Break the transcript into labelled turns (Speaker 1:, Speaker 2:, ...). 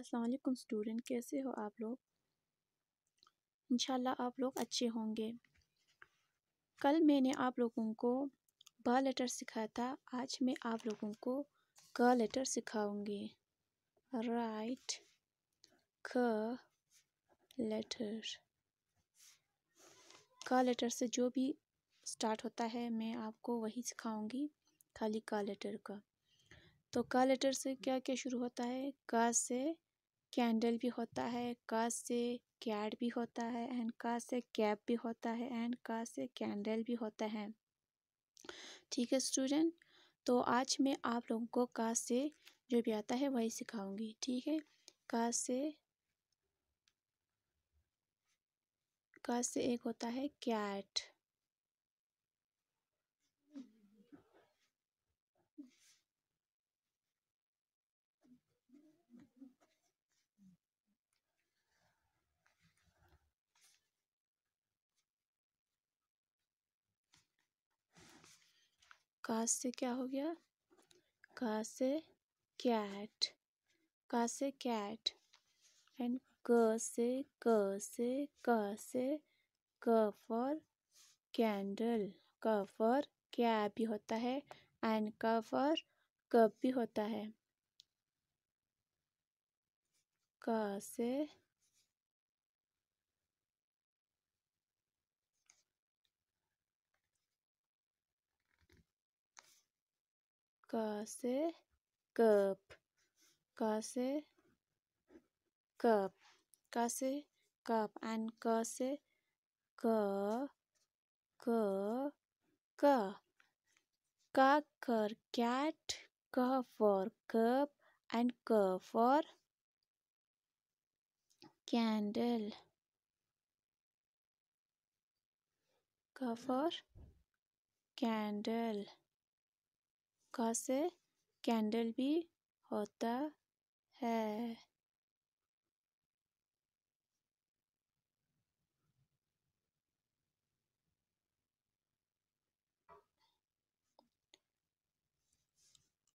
Speaker 1: अस्सलाम स्टूडेंट, कैसे हो आप लोग? इंशाल्लाह आप लोग अच्छे होंगे। कल मैंने आप लोगों को ब लेटर सिखाया था, आज मैं आप लोगों को क लेटर सिखाऊँगी। राइट क लेटर। क लेटर से जो भी स्टार्ट होता है, मैं आपको वही सिखाऊँगी, खाली का लेटर का। तो का लेटर से क्या क्या शुरू होता है? का से कैंडल भी होता है का से कैट भी होता है, एंड का से कैप भी होता है, एंड का से कैंडल भी होता है। ठीक है स्टूडेंट तो आज मैं आप लोगों को का से जो भी आता है वही सिखाऊँगी, ठीक है? का से का से एक होता है कैट। का से क्या हो गया? का से कैट। का से कैट। एंड क से क से क से क फॉर कैंडल। क फॉर क्या भी होता है एंड क फॉर कप भी होता है। क से का से कप का कप कासे कप एंड क से क क क कर कैट क फॉर कप एंड क फॉर कैंडल क फॉर कैंडल का से कैंडल भी होता है।